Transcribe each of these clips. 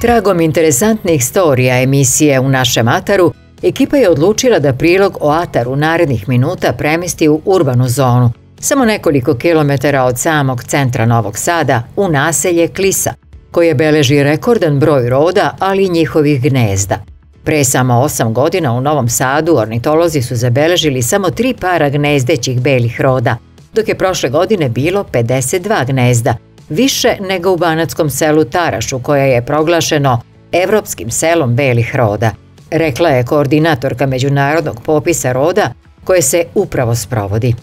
Tragom interesantnih storija emisije u našem Ataru, ekipa je odlučila da prilog o Ataru narednih minuta premesti u urbanu zonu, samo nekoliko kilometara od samog centra Novog Sada, u naselje Klisa, koje beleži rekordan broj roda, ali i njihovih gnezda. Pre samo osam godina u Novom Sadu ornitolozi su zabeležili samo tri para gnezdećih belih roda, dok je prošle godine bilo 52 gnezda, više nego u Banatskom selu Tarašu, koje je proglašeno Evropskim selom belih roda, rekla je koordinatorka Međunarodnog popisa roda koje se upravo sprovodi.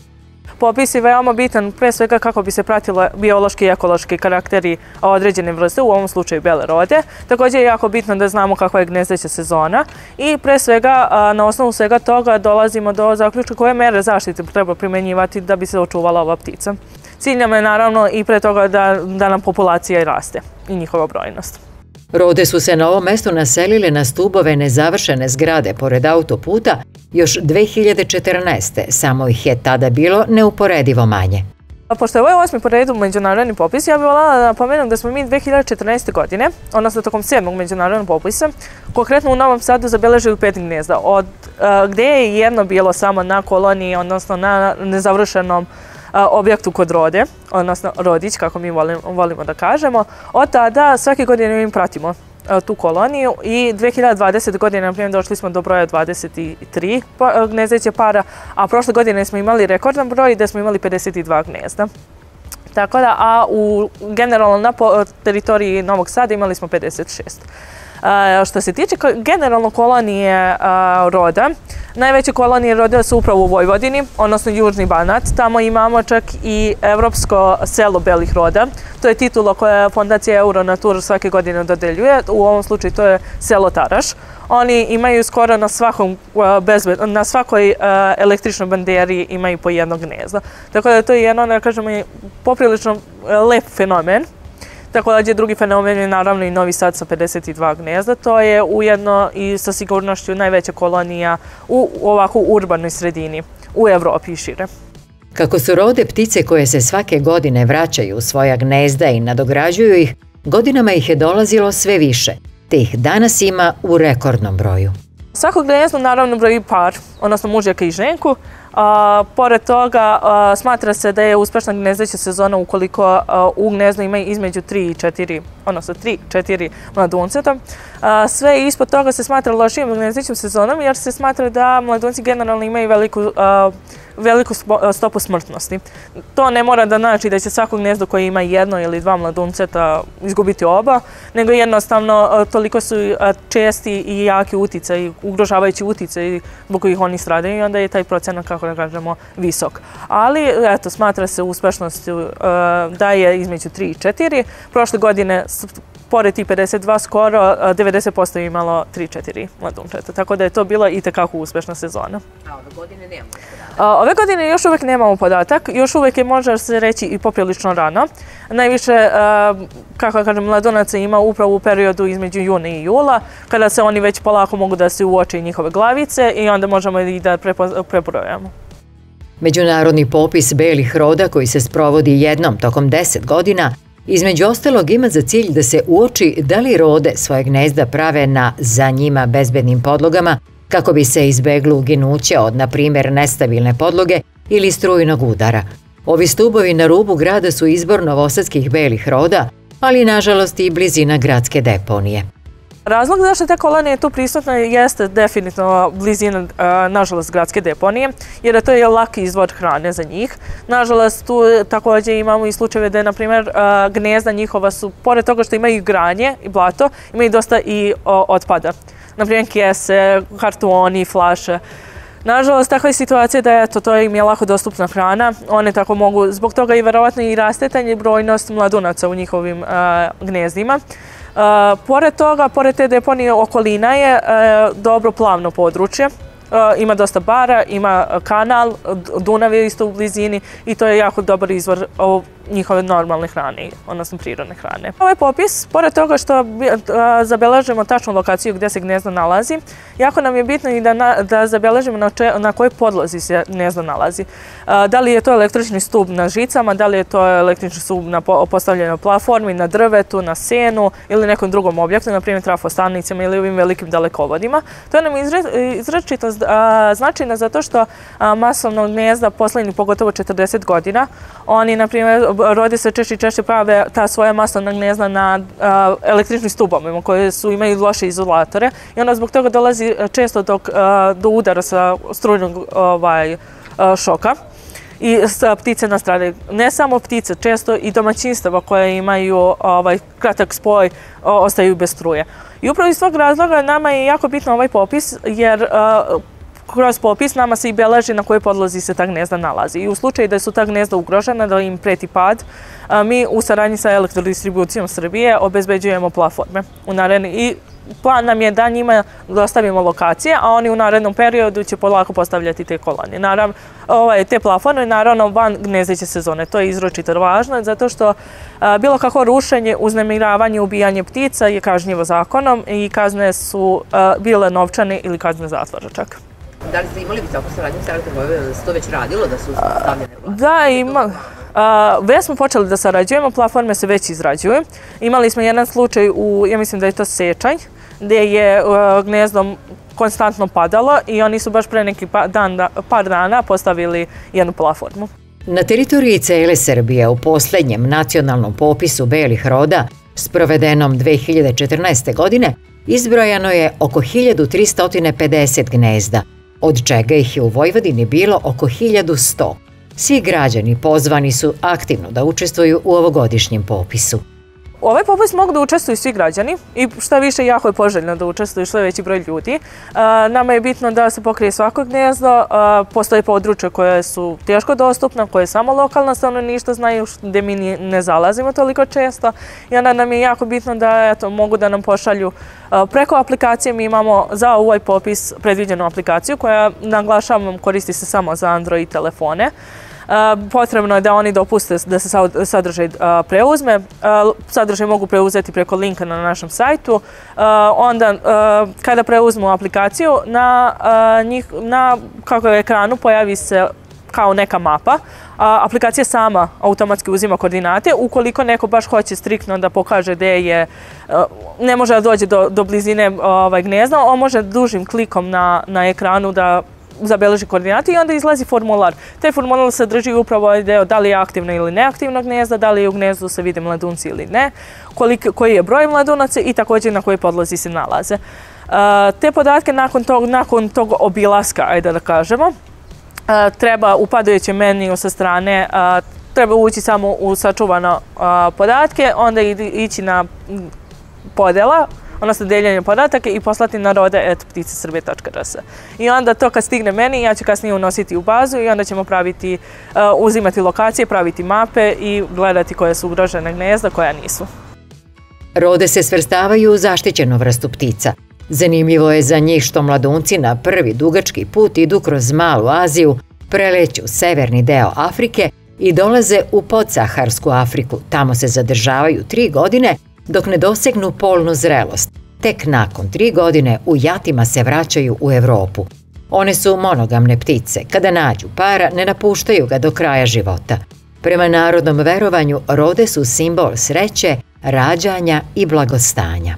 Popis je veoma bitan, pre svega kako bi se pratilo biološki i ekološki karakteri određene vrste, u ovom slučaju bele rode. Također je jako bitno da znamo kakva je gnezdeća sezona i pre svega na osnovu svega toga dolazimo do zaključka koje mere zaštite treba primjenjivati da bi se očuvala ova ptica. Cilj nam je naravno i pre toga da, da nam populacija i raste i njihova brojnost. Rode su se na ovom mestu naselile na stubove nezavršene zgrade pored autoputa još 2014. Samo ih je tada bilo neuporedivo manje. Pošto je ovaj osmi po redu međunarodni popis, ja bih voljela da napomenem da smo mi 2014. godine, odnosno tokom sedmog međunarodnog popisa, konkretno u Novom Sadu zabeležili pet gnezda, od, gde je jedno bilo samo na koloniji, odnosno na nezavršenom objektu kod rode, odnosno rodić, kako mi volimo da kažemo. Od tada svake godine im pratimo tu koloniju i 2020. godine, na primjer, došli smo do broja 23 pa, gnezdeće para, a prošle godine smo imali rekordan broj gdje smo imali 52 gnezda. Tako da, a u generalno na teritoriji Novog Sada imali smo 56. Što se tiče generalno kolonije roda, najveće kolonije roda su upravo u Vojvodini, odnosno Južni Banat. Tamo imamo čak i Evropsko selo belih roda. To je titula koja Fondacija Euronatur svake godine dodeljuje. U ovom slučaju to je selo Taraš. Oni imaju skoro na, svakom, bezbed, na svakoj električnoj banderi imaju po jedno gnezdo. Tako da to je jedno, da kažemo, poprilično lep fenomen. Također drugi fenomen je naravno i Novi Sad sa 52 gnezda. To je ujedno i sa sigurnošću najveća kolonija u ovako urbanoj sredini u Evropi i šire. Kako su rode ptice koje se svake godine vraćaju u svoja gnezda i nadograđuju ih, godinama ih je dolazilo sve više, te ih danas ima u rekordnom broju. Svako gnezdo naravno broji par, odnosno mužjaka i ženku, Pored toga, smatra se da je uspešna gnezdeća sezona ukoliko u gnezdu ima između 3 i 4, odnosno 3-4 mladunceta. Sve ispod toga se smatra lošijom gnezdećom sezonom jer se smatra da mladunci generalno imaju veliku veliku e, stopu smrtnosti. To ne mora da znači da će svako gnezdo koje ima jedno ili dva mladunceta izgubiti oba, nego jednostavno e, toliko su e, česti i jaki uticaj, ugrožavajući uticaj zbog kojih oni stradaju i onda je taj procenat, kako da kažemo, visok. Ali, eto, smatra se uspešnost da je između 3 i 4. Prošle godine pored ti 52 skoro 90% imalo 3-4 mladunčeta. Tako da je to bila i tekako uspešna sezona. A ove godine nemamo podatak? Ove godine još uvek nemamo podatak. Još uvek je može se reći i poprilično rano. Najviše, kako kažem, mladunaca ima upravo u periodu između juna i jula, kada se oni već polako mogu da se uoče njihove glavice i onda možemo i da prebrojamo. Međunarodni popis belih roda koji se sprovodi jednom tokom 10 godina Između ostalog ima za cilj da se uoči da li rode svoje gnezda prave na za njima bezbednim podlogama kako bi se izbeglo uginuće od, na primjer, nestabilne podloge ili strujnog udara. Ovi stubovi na rubu grada su izbor novosadskih belih roda, ali nažalost i blizina gradske deponije. Razlog zašto te kolonije je tu prisutna jeste definitivno blizina, e, nažalost, gradske deponije, jer to je laki izvod hrane za njih. Nažalost, tu također imamo i slučajeve da je, na primjer, e, gnezda njihova su, pored toga što imaju granje i blato, imaju dosta i otpada. Na primjer, kese, kartoni, flaše. Nažalost, takva je situacija da eto, to im je lako dostupna hrana. One tako mogu, zbog toga i verovatno i rastetanje brojnost mladunaca u njihovim e, gnezdima. Eh, pored toga, pored te deponije okolina je eh, dobro plavno područje. Eh, ima dosta bara, ima kanal, Dunav je isto u blizini i to je jako dobar izvor njihove normalne hrane, odnosno prirodne hrane. Ovaj popis, pored toga što e, zabeležimo tačnu lokaciju gdje se gnezdo nalazi, jako nam je bitno i da, na, da zabeležimo na, če, na kojoj podlozi se gnezdo nalazi. E, da li je to električni stup na žicama, da li je to električni stup na postavljenoj platformi, na drvetu, na senu ili nekom drugom objektu, na primjer trafostanicama ili ovim velikim dalekovodima. To nam je izrečito značajno zato što masovno gnezda posljednjih pogotovo 40 godina, oni, na primjer, rodi se češće i češće prave ta svoja masovna gnezda na električnim stubovima koje su imaju loše izolatore i onda zbog toga dolazi e, često do, e, do udara sa strujnog ovaj, e, šoka i ptice na. Ne samo ptice, često i domaćinstava koje imaju ovaj kratak spoj ostaju bez struje. I upravo iz tog razloga nama je jako bitno ovaj popis jer kroz popis nama se i beleži na kojoj podlozi se ta gnezda nalazi. I u slučaju da su ta gnezda ugrožena, da im preti pad, mi u saradnji sa elektrodistribucijom Srbije obezbeđujemo platforme u naredni i plan nam je da njima dostavimo lokacije, a oni u narednom periodu će polako postavljati te kolonije. Naravno, ovaj, te plafone, naravno, van gnezdeće sezone. To je izročito važno, zato što a, bilo kako rušenje, uznemiravanje, ubijanje ptica je kažnjivo zakonom i kazne su a, bile novčane ili kazne zatvora čak. Da li ste imali visoku saradnju sa Elektrom Vojvodina, da se to već radilo, da su stavljene vlade? Da, ima. Uh, već smo počeli da sarađujemo, platforme se već izrađuju. Imali smo jedan slučaj u, ja mislim da je to Sečanj, gdje je uh, gnezdo konstantno padalo i oni su baš pre neki pa, dan, da, par dana postavili jednu platformu. Na teritoriji cele Srbije u posljednjem nacionalnom popisu belih roda, sprovedenom 2014. godine, izbrojano je oko 1350 gnezda, od čega ih je u Vojvodini bilo oko 1100. Svi građani pozvani su aktivno da učestvuju u ovogodišnjem popisu. Ovaj popis mogu da učestvuju svi građani i šta više jako je poželjno da učestvuju što je veći broj ljudi. Nama je bitno da se pokrije svako gnezdo, postoje područje koje su teško dostupne, koje samo lokalno stanovništvo znaju gde mi ne zalazimo toliko često i onda nam je jako bitno da eto, mogu da nam pošalju preko aplikacije. Mi imamo za ovaj popis predviđenu aplikaciju koja, naglašavam, koristi se samo za Android telefone potrebno je da oni dopuste da se sadržaj preuzme. Sadržaj mogu preuzeti preko linka na našem sajtu. Onda, kada preuzmu aplikaciju, na, njih, na kako je ekranu pojavi se kao neka mapa. A, aplikacija sama automatski uzima koordinate. Ukoliko neko baš hoće striktno da pokaže gdje je, ne može da dođe do, do blizine ovaj, gnezda, on može dužim klikom na, na ekranu da zabeleži koordinate i onda izlazi formular. Taj formular sadrži upravo ideo deo da li je aktivna ili neaktivna gnezda, da li je u gnezdu se vide mladunci ili ne, koliko, koji je broj mladunaca i također na kojoj podlozi se nalaze. E, te podatke nakon tog, nakon tog obilaska, ajde da kažemo, e, treba u padajućem meniju sa strane e, treba ući samo u sačuvano podatke, onda ići na podela, odnosno deljenje podataka i poslati na rode.pticesrbe.rs. I onda to kad stigne meni, ja ću kasnije unositi u bazu i onda ćemo praviti, eh, uzimati lokacije, praviti mape i gledati koje su ugrožene gnezda, koja nisu. Rode se svrstavaju u zaštićenu vrstu ptica. Zanimljivo je za njih što mladunci na prvi dugački put idu kroz malu Aziju, preleću severni deo Afrike i dolaze u podsaharsku Afriku. Tamo se zadržavaju tri godine dok ne dosegnu polnu zrelost. Tek nakon tri godine u jatima se vraćaju u Evropu. One su monogamne ptice. Kada nađu para, ne napuštaju ga do kraja života. Prema narodnom verovanju, rode su simbol sreće, rađanja i blagostanja.